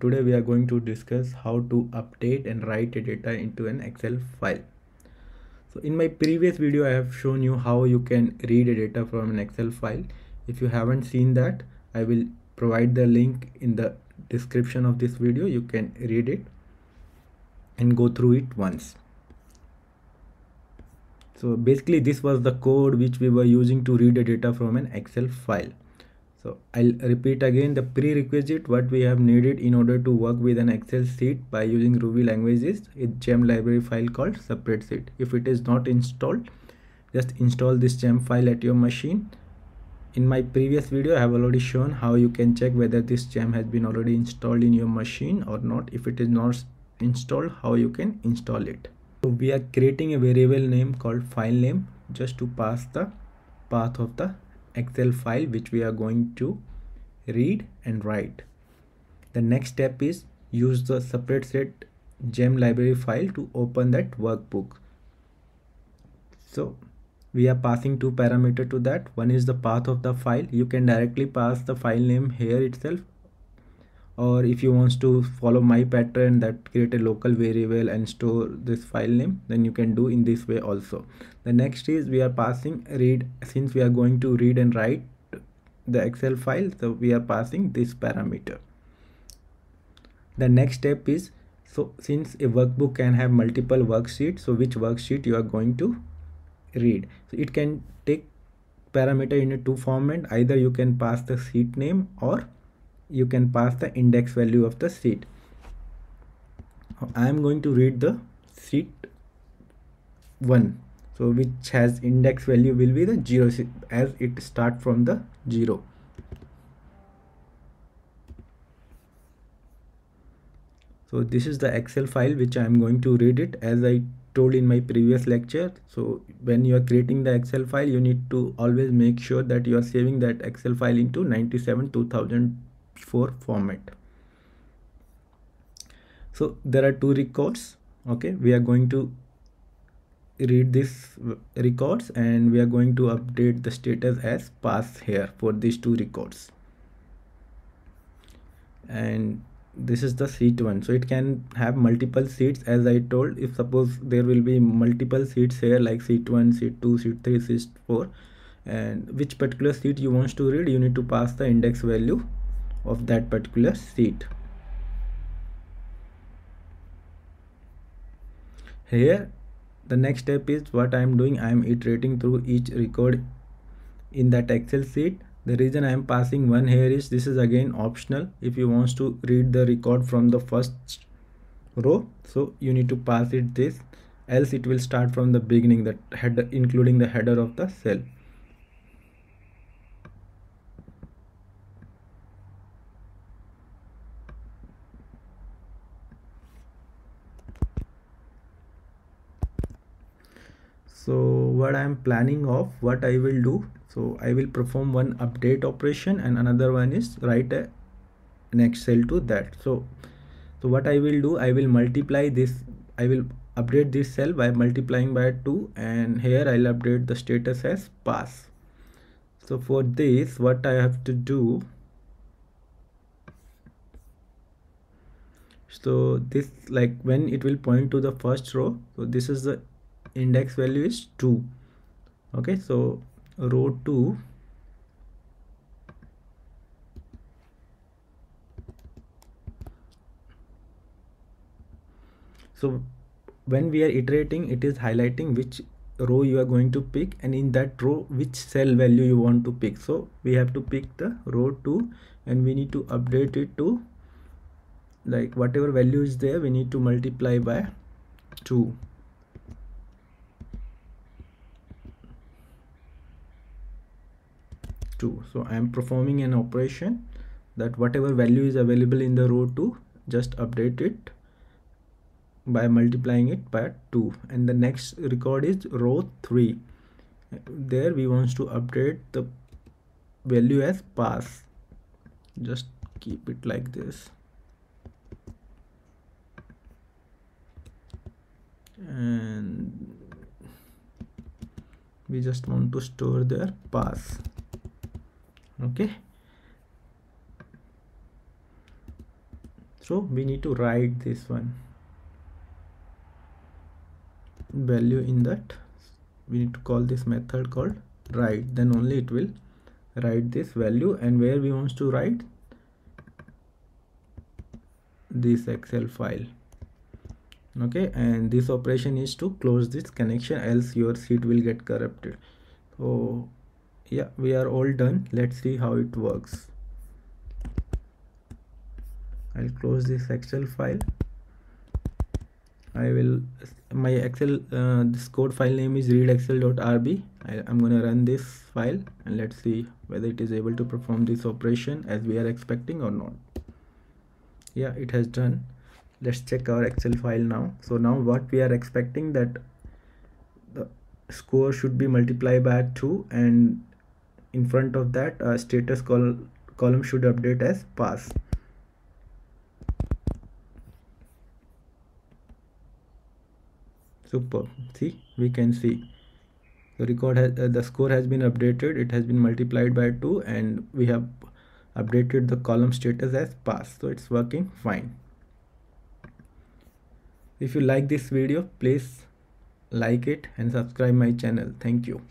Today we are going to discuss how to update and write a data into an Excel file. So in my previous video I have shown you how you can read a data from an Excel file. If you haven't seen that I will provide the link in the description of this video. You can read it and go through it once. So basically this was the code which we were using to read a data from an Excel file so i'll repeat again the prerequisite what we have needed in order to work with an excel sheet by using ruby language is gem library file called spreadsheet if it is not installed just install this gem file at your machine. In my previous video i have already shown how you can check whether this gem has been already installed in your machine or not. If it is not installed how you can install it. So we are creating a variable name called file name just to pass the path of the excel file which we are going to read and write. The next step is use the spreadsheet gem library file to open that workbook. So we are passing two parameter to that. One is the path of the file. You can directly pass the file name here itself or if you want to follow my pattern that create a local variable and store this file name then you can do in this way also. The next is we are passing read since we are going to read and write the excel file so we are passing this parameter. The next step is so since a workbook can have multiple worksheets so which worksheet you are going to read? So it can take parameter in a two format. Either you can pass the sheet name or you can pass the index value of the sheet i am going to read the sheet 1 so which has index value will be the 0 as it start from the 0 so this is the excel file which i am going to read it. As i told in my previous lecture so when you are creating the excel file you need to always make sure that you are saving that excel file into 97 2000 for format. So there are two records okay? We are going to read this records and we are going to update the status as pass here for these two records. And this is the seat one. So it can have multiple seats as i told if suppose there will be multiple seats here like seat 1 seat 2 seat 3 seat 4 and which particular seat you want to read you need to pass the index value of that particular sheet here the next step is what i am doing. I am iterating through each record in that excel sheet. The reason i am passing one here is this is again optional. If you want to read the record from the first row so you need to pass it this. Else it will start from the beginning that header including the header of the cell so what i am planning of what i will do so i will perform one update operation and another one is write a next cell to that. So so what i will do i will multiply this i will update this cell by multiplying by 2 and here i'll update the status as pass. So for this what i have to do so this like when it will point to the first row so this is the index value is 2 okay so row 2 so when we are iterating it is highlighting which row you are going to pick and in that row which cell value you want to pick. So we have to pick the row 2 and we need to update it to like whatever value is there we need to multiply by 2 2 so i am performing an operation that whatever value is available in the row 2 just update it by multiplying it by 2 and the next record is row 3 there we want to update the value as pass. Just keep it like this. And we just want to store their pass okay. So we need to write this one. Value in that. We need to call this method called write. Then only it will write this value. And where we want to write? This excel file. Okay. And this operation is to close this connection else your sheet will get corrupted. So yeah we are all done. Let's see how it works. I'll close this excel file. I will my excel uh, this code file name is readexcel.rb I, i'm gonna run this file and let's see whether it is able to perform this operation as we are expecting or not. Yeah it has done. Let's check our excel file now. So now what we are expecting that the score should be multiplied by 2 and in front of that uh, status col column should update as pass. Super. See we can see. The record has uh, the score has been updated. It has been multiplied by 2 and we have updated the column status as pass. So it's working fine. If you like this video please like it and subscribe my channel. Thank you